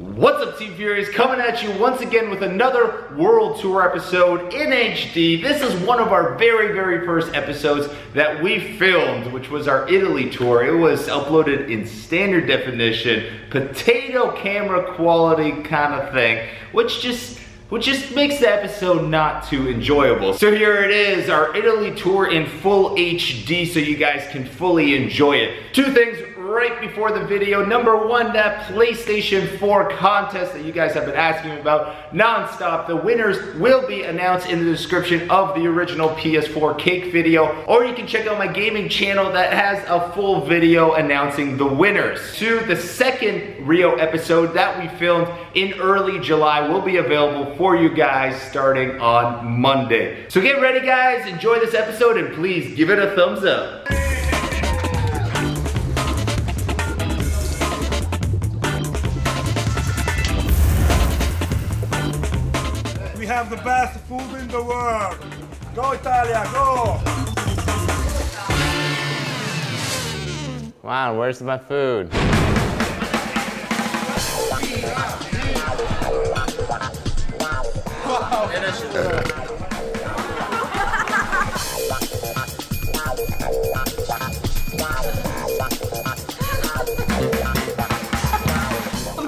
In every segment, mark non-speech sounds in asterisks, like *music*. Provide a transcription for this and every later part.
What's up, Team Furious? Coming at you once again with another World Tour episode in HD. This is one of our very, very first episodes that we filmed, which was our Italy tour. It was uploaded in standard definition, potato camera quality kind of thing, which just which just makes the episode not too enjoyable. So here it is, our Italy tour in full HD so you guys can fully enjoy it. Two things right before the video. Number one, that PlayStation 4 contest that you guys have been asking about non-stop. The winners will be announced in the description of the original PS4 cake video, or you can check out my gaming channel that has a full video announcing the winners. To the second Rio episode that we filmed in early July will be available for you guys starting on Monday. So get ready guys, enjoy this episode, and please give it a thumbs up. Have the best food in the world. Go Italia, go! Wow, where's my food? *laughs*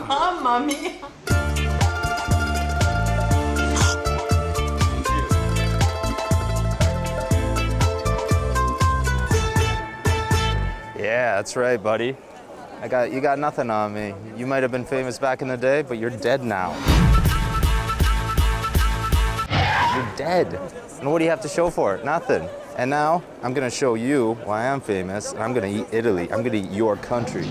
Mamma mia! That's right, buddy. I got you got nothing on me. You might have been famous back in the day, but you're dead now. You're dead. And what do you have to show for it? Nothing. And now I'm gonna show you why I'm famous, and I'm gonna eat Italy. I'm gonna eat your country.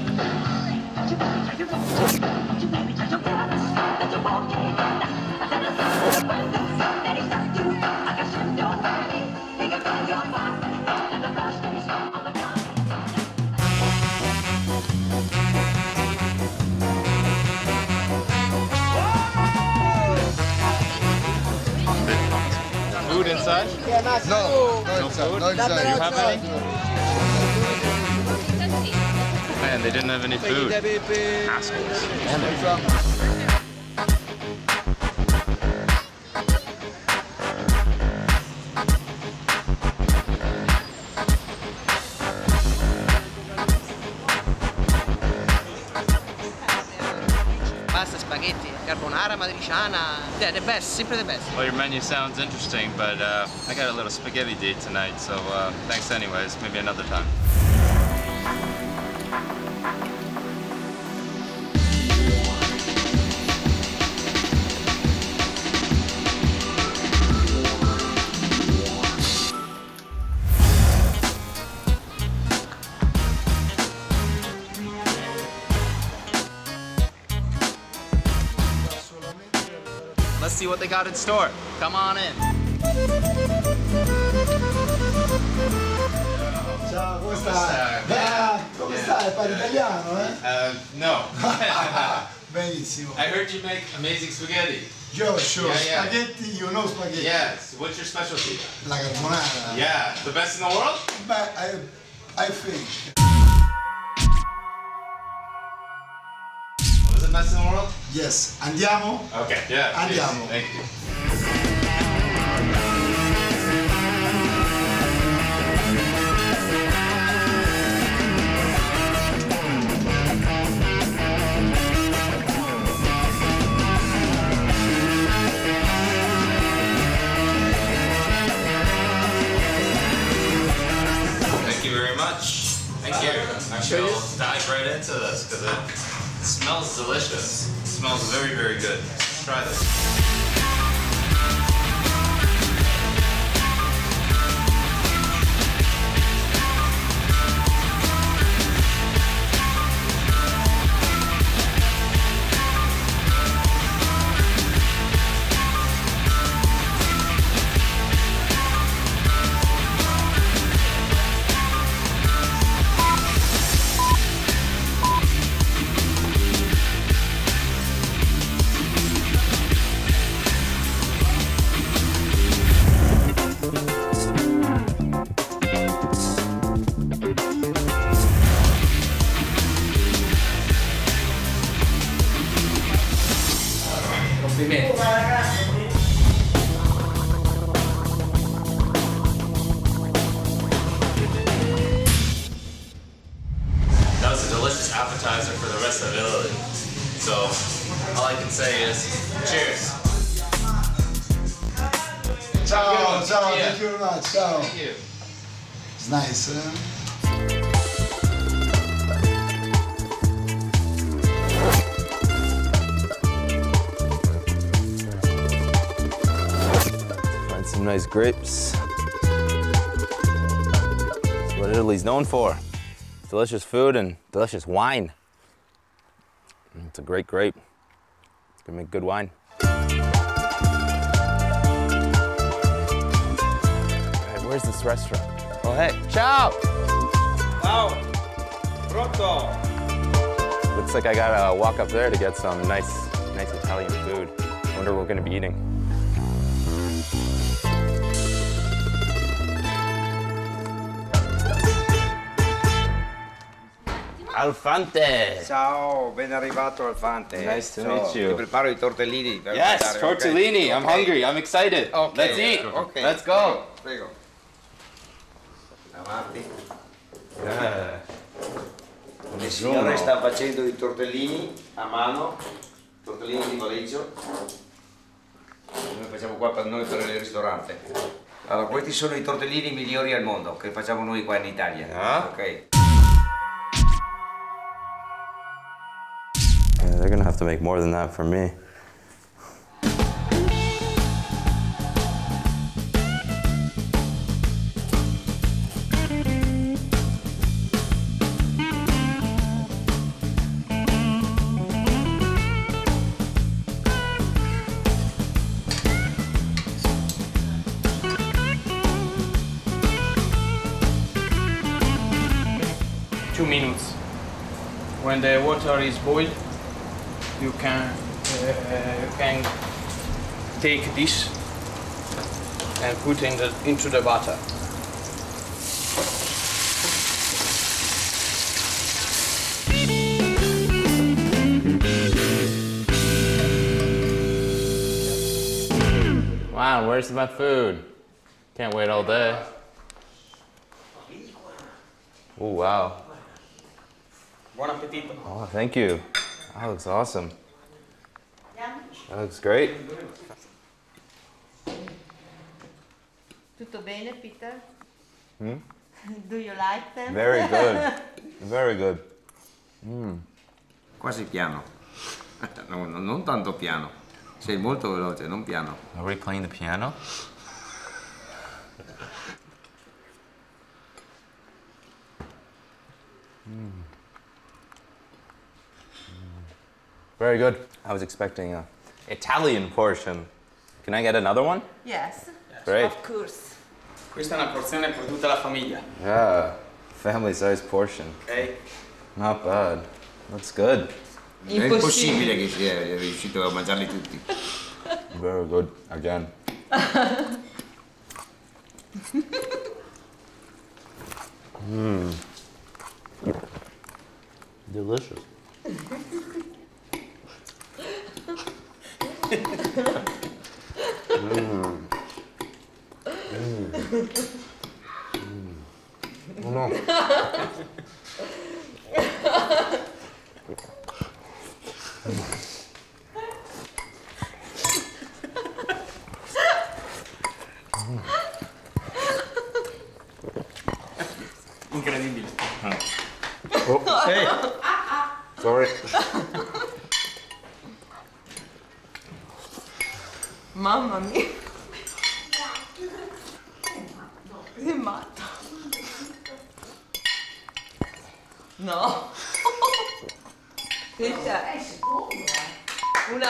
Food inside? No, no, food? no inside. Do you have any? Man, they didn't have any food. Assholes. Damn it. Yeah, the best, simply the best. Well, your menu sounds interesting, but uh, I got a little spaghetti date tonight, so uh, thanks anyways. Maybe another time. Got in store. Come on in. Ciao, come stai? stai? Beh, come Yeah. stai? Parli italiano, eh? Uh, no. *laughs* Benissimo. I heard you make amazing spaghetti. Joe, sure. Yeah, yeah. Spaghetti, you know spaghetti. Yes. What's your specialty? La carbonara. Yeah. The best in the world? But I, I think. Best in the world? Yes. Andiamo? Okay. Yeah. please. Andiamo. Thank you. Thank you very much. Thank you. Actually, I'll dive right into this because it, it smells delicious. It smells very, very good. Let's try this. Delicious appetizer for the rest of Italy. So all I can say is cheers. Ciao, ciao, Yeah. thank you very much. Ciao. Thank you. It's nice. eh? Find some nice grapes. That's what Italy's known for. Delicious food and delicious wine. It's a great grape. It's gonna make good wine. Right, where's this restaurant? Oh, hey, ciao! Ciao. Pronto. Looks like I gotta walk up there to get some nice, nice Italian food. I Wonder what we're gonna be eating. Alfante! Ciao, ben arrivato Alfante. Nice to So, meet you. Ti preparo i tortellini per Yes, mangiare, tortellini. I'm Ok. hungry. I'm excited. Ok, Let's eat. ok. Let's go. Prego. Avanti. Yeah. Il signore sta facendo i tortellini a mano, tortellini di noleggio. Noi facciamo qua per noi per il ristorante. Allora, questi sono i tortellini migliori al mondo che facciamo noi qua in Italia. Ah? Ok. They're gonna have to make more than that for me. Two minutes. When the water is boiled, you can uh, you can take this and put in the, into the butter. Wow, where's my food? Can't wait all day. Oh, wow. Buon appetito. Oh, thank you. That looks awesome. That looks great. Tutto bene, Peter? *laughs* Do you like them? Very good. *laughs* Very good. Quasi piano. *laughs* No, no, non tanto piano. Sei molto veloce, non piano. Are we playing the piano? Very good. I was expecting a Italian portion. Can I get another one? Yes. Great. Of course. Questa è una porzione per tutta la famiglia, Yeah, family size portion. ok? Not bad. That's good. È impossibile che sia riuscito a mangiarli tutti. Very good. Again. Mmm. *laughs* Delicious. Oh no. Incredibile. Sorry. Mamma mia. Sei matto. No. Peter. Un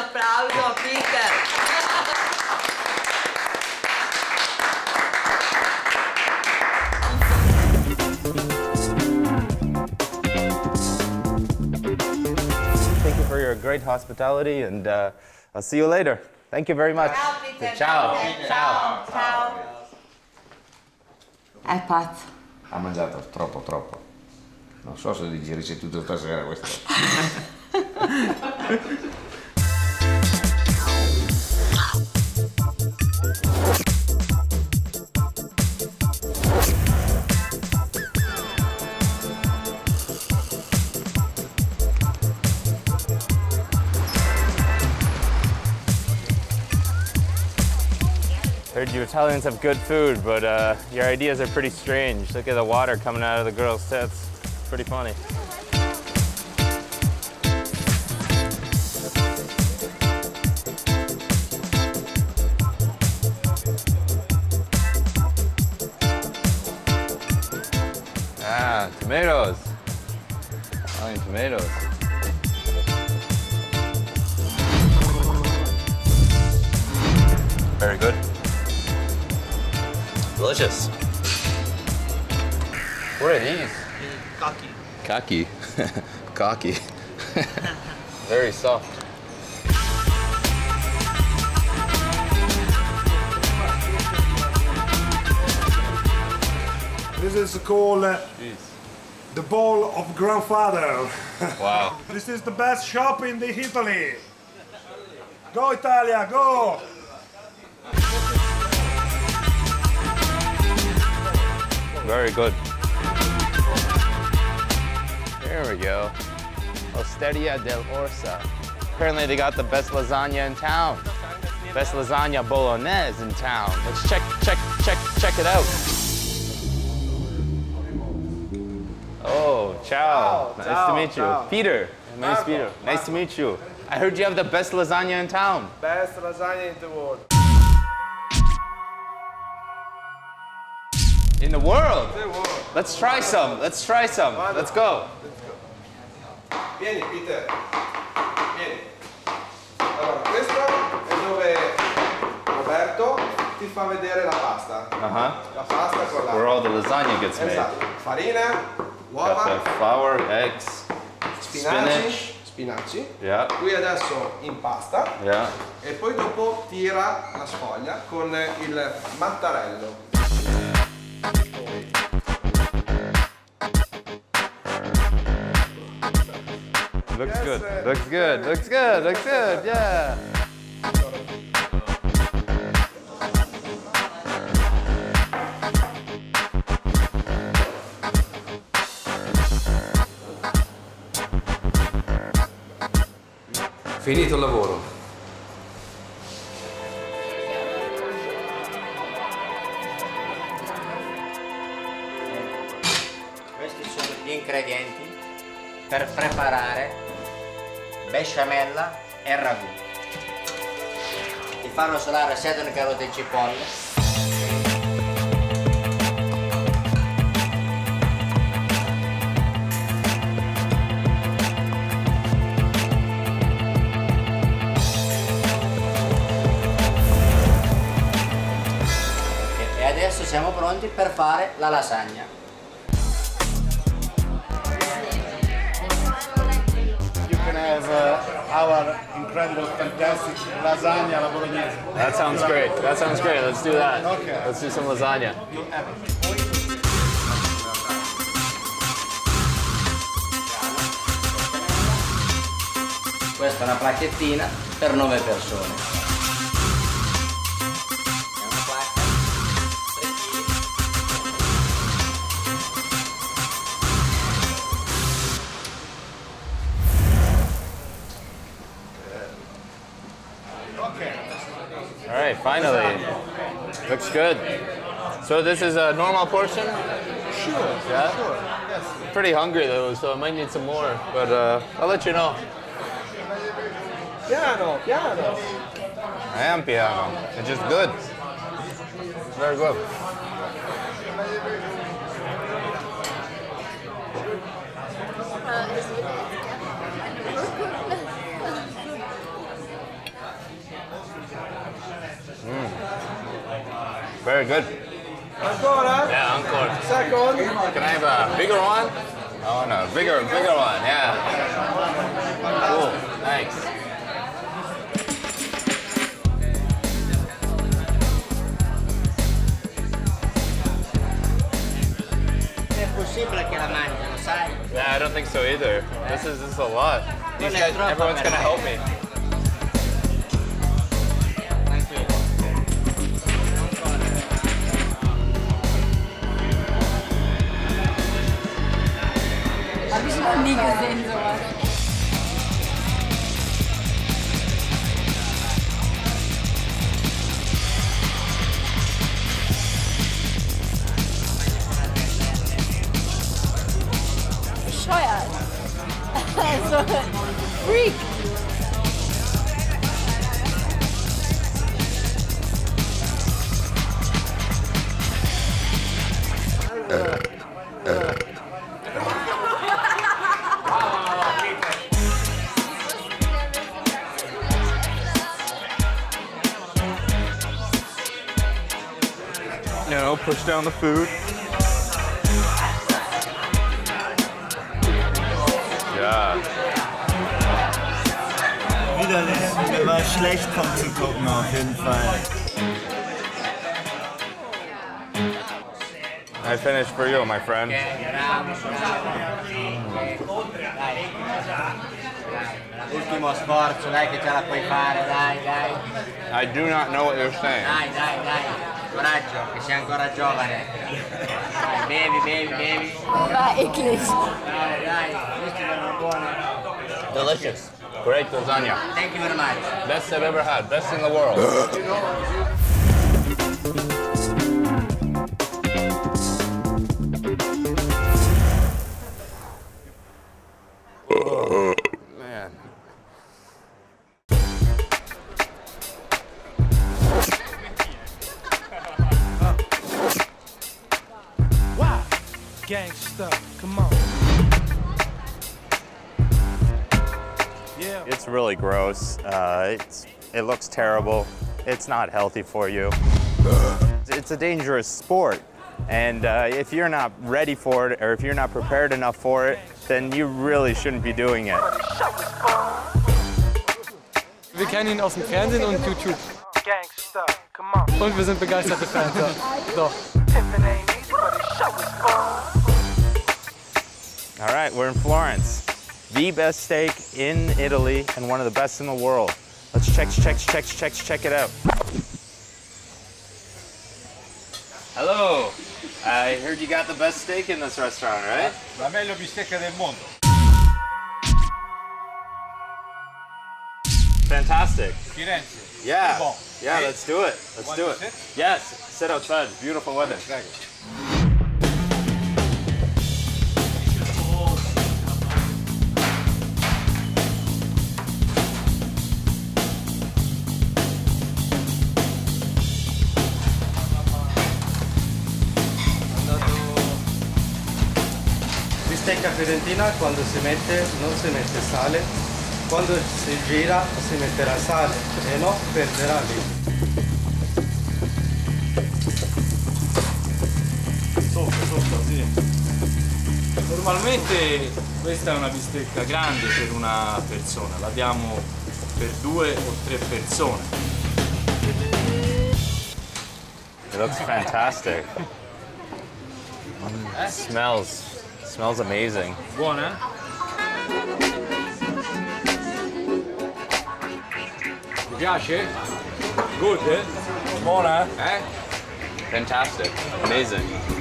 applauso a Peter. Thank you for your great hospitality, and uh, I'll see you later. Thank you very much. Ciao Peter. Ciao. Ciao. Ciao. È pazzo. Ha mangiato troppo, troppo. Non so se digerisce tutto stasera questo. *laughs* Heard you Italians have good food, but uh, your ideas are pretty strange. Look at the water coming out of the girls' tits. Pretty funny. Ah, tomatoes. Italian tomatoes. Very good. Delicious. What are these? Kaki. Cocky. Cocky. *laughs* *laughs* Very soft. This is called uh, the ball of grandfather. *laughs* Wow. this is the best shop in the Italy. Go Italia, go! Very good. There we go. Osteria del Orsa. Apparently they got the best lasagna in town. Best lasagna bolognese in town. Let's check, check, check, check it out. Oh, ciao. nice to meet you. Peter. Nice Peter. Nice to meet you. I heard you have the best lasagna in town. Best lasagna in the world. In the world? Let's try some. Let's try some. Let's go. Vieni Peter, vieni. Allora, questo è dove Roberto ti fa vedere la pasta. Uh-huh. La pasta con la... Where all the lasagna gets made. Esatto. Farina, Got uova, flour, eggs, spinaci, spinaci. Yeah, Qui adesso impasta yeah. e poi dopo tira la sfoglia con il mattarello. Looks Yes, good. sir. Looks good. Looks good. Looks good. Yeah. Finito il lavoro. Besciamella e ragù. Ti fanno solare sedano, carote e cipolle. Adesso siamo pronti per fare la lasagna. Our incredible, fantastic lasagna alla bolognese. That sounds great. That sounds great. Let's do that. Okay. Let's do some lasagna. Questa è una placchettina per 9 persone. Finally. Looks good. So this is a normal portion? Sure. Yeah? Sure. Yes. Pretty hungry though, so I might need some more. But uh, I'll let you know. Piano, piano. I am piano. It's just good. Very good. Very good. Ancora? Yeah, encore. Second? Can I have a bigger one? Oh no, bigger, bigger one. Yeah. Cool. Thanks. È possibile che la mangiano, sai? Yeah, I don't think so either. This is this is a lot. These guys, everyone's gonna help me. äh. You know, push down the food. Ja. Widerlich, war schlecht, vom Zugucken auf jeden Fall. I finished for you, my friend. Ultimo sforzo, dai che ce la puoi fare, dai, dai. I do not know what you're saying. Dai, dai, dai. Coraggio, che sei ancora giovane. Dai, bevi, bevi, bevi. War eklig. Dai, dai, questi sono buoni. Delicious. Great lasagna. Thank you very much. Best I've ever had. Best in the world. *laughs* it looks terrible. It's not healthy for you. It's a dangerous sport. And uh, if you're not ready for it or if you're not prepared enough for it, then you really shouldn't be doing it. Wir kennen ihn aus dem Fernsehen und YouTube. Gangsta, come on. Und wir sind begeisterte Fans. ja. Doch. All right, we're in Florence. The best steak in Italy and one of the best in the world. Let's check, check, check, check, check it out. Hello. I heard you got the best steak in this restaurant, right? La meglio bistecca del mondo. Fantastic. Firenze. Yeah. Bon. Yeah, Hey. let's do it. Let's do it. sit? Yes, sit outside. Beautiful weather. Fiorentina quando si mette non si mette sale, quando si gira si metterà sale e no perderà lì. Sopra, sopra, sì. Normalmente questa è una bistecca grande per una persona, la diamo per due o tre persone. It looks fantastic. Mm, smells smells amazing. Buona? Ti piace? Good, eh? Buona? Eh? Fantastic. Amazing.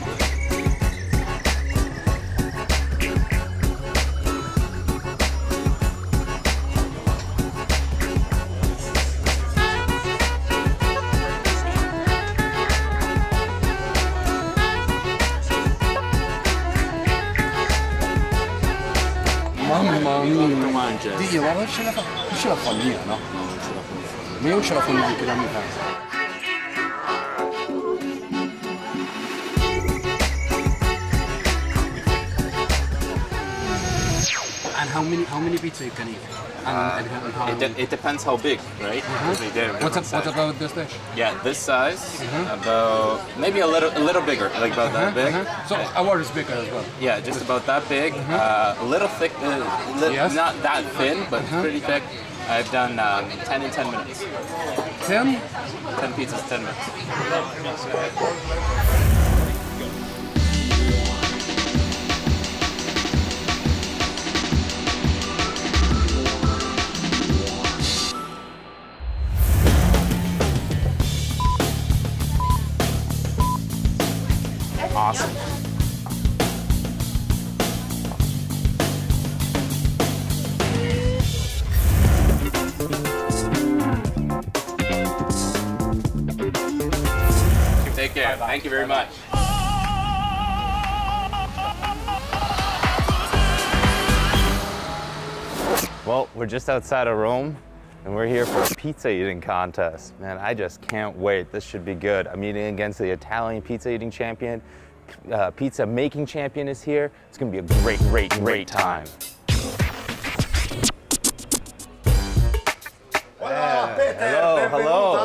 Quanto mangia. Dio, ma non ce la fa, non ce la fa no? No, non ce la fa. Ma io ce la fanno anche da. And how many how many pizza you can eat? And, and, how It, de- it depends how big, right? They did What's, different what about this dish? Yeah, this size, Mhm. about maybe a little, a little bigger, like about that Uh-huh, big. uh-huh. So ours is bigger as well. Yeah, just about that big. Uh, a little thick, uh, li- Yes. not that thin, but pretty thick. I've done um, 10 in 10 minutes. 10? 10 pizzas, 10 minutes. Thank you very much. Well, we're just outside of Rome and we're here for a pizza eating contest. Man, I just can't wait. This should be good. I'm eating against the Italian pizza eating champion. Uh, pizza making champion is here. It's gonna be a great, great, great time. Hola, Peter, Hello, hello.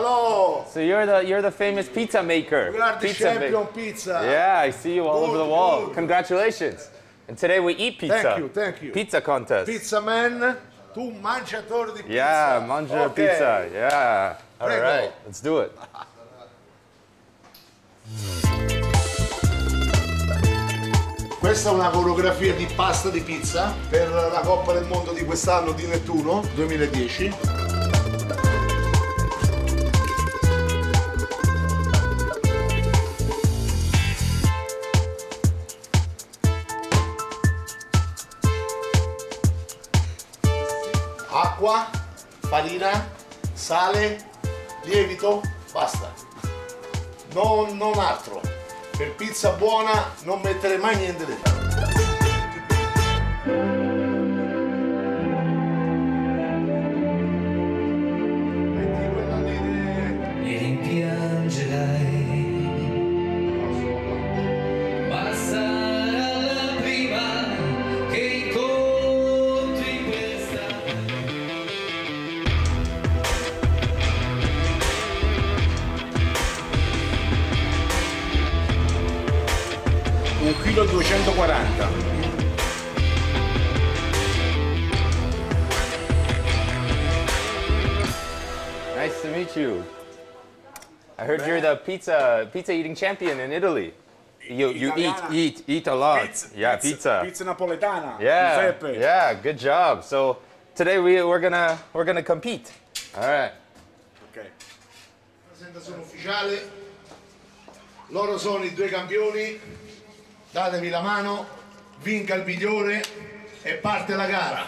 So you're the you're the famous pizza maker. We are the pizza champion pizza. Yeah, I see you all over the Good, wall. good. Congratulations. And today we eat pizza. Thank you, thank you. Pizza contest. Pizza man, tu mangiatore di pizza. Yeah, mangia Ok. pizza. Yeah. All Prego. right, let's do it. Questa è una coreografia di pasta di pizza per la Coppa del Mondo di quest'anno di Nettuno 2010. Farina, sale, lievito, basta. Non, non altro. Per pizza buona non mettere mai niente dentro. Pizza pizza eating champion in Italy. You you eat Italiana. eat eat a lot. Pizza, yeah, pizza, pizza. pizza napoletana. Yeah, Giuseppe. yeah, good job. So today we we're gonna we're gonna compete. All right. Ok. Presentazione ufficiale. Loro sono i due campioni. Datevi la mano, vinca il migliore e parte la gara.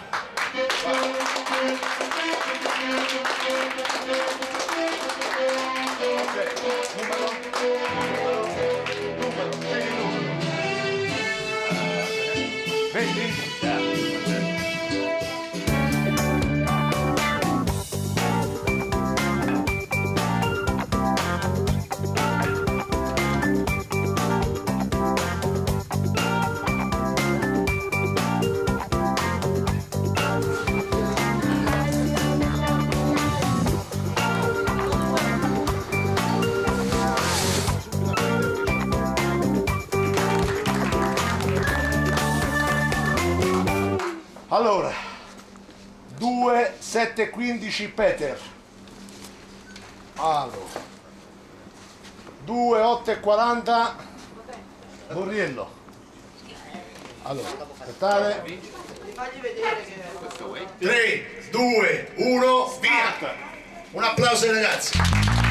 Vem, vem. 2, 7, 15 Peter. Allora, 2, 8 e 40 Borriello. Allora, aspettare. 3, 2, 1, via! Un applauso ai ragazzi.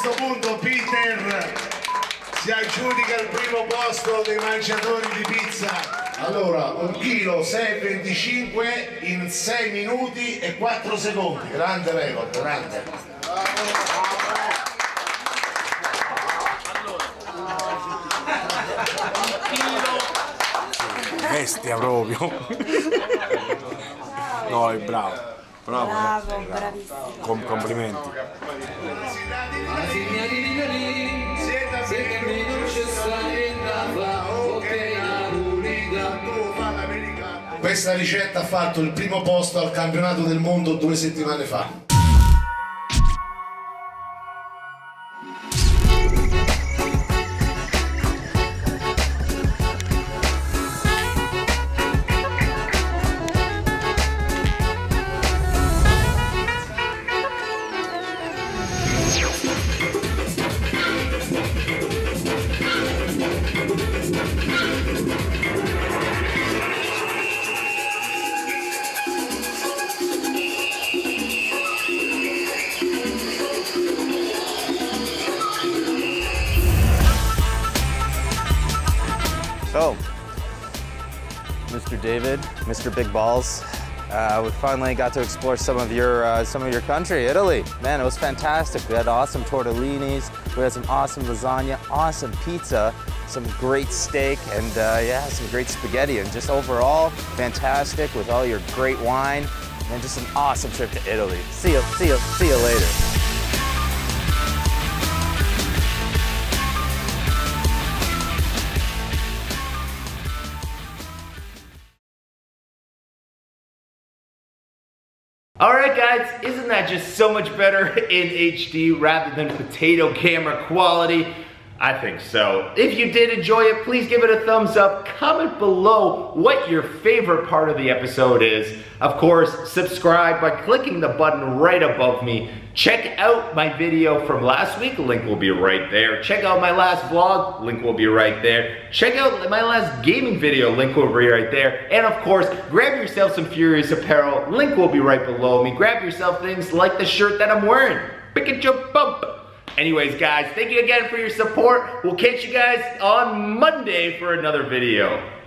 Questo punto Peter si aggiudica il primo posto dei mangiatori di pizza. Allora, un chilo 6,25 in 6 minuti e 4 secondi. Grande record, grande. Bestia proprio. No, è bravo. Bravo. Bravo, bravissimo. Com- complimenti. Questa ricetta ha fatto il primo posto al campionato del mondo due settimane fa. Mr. Big Balls, uh, we finally got to explore some of your uh, some of your country, Italy. Man, it was fantastic. We had awesome tortellinis, we had some awesome lasagna, awesome pizza, some great steak, and uh, yeah, some great spaghetti. And just overall, fantastic with all your great wine, and just an awesome trip to Italy. See you, see you, see you later. Alright guys, isn't that just so much better in HD rather than potato camera quality? I think so. If you did enjoy it, please give it a thumbs up. Comment below what your favorite part of the episode is. Of course, subscribe by clicking the button right above me. Check out my video from last week, link will be right there. Check out my last vlog, link will be right there. Check out my last gaming video, link will be right there. And of course, grab yourself some Furious apparel, link will be right below me. Grab yourself things like the shirt that I'm wearing. Pikachu bump. Anyways, guys, thank you again for your support. We'll catch you guys on Monday for another video.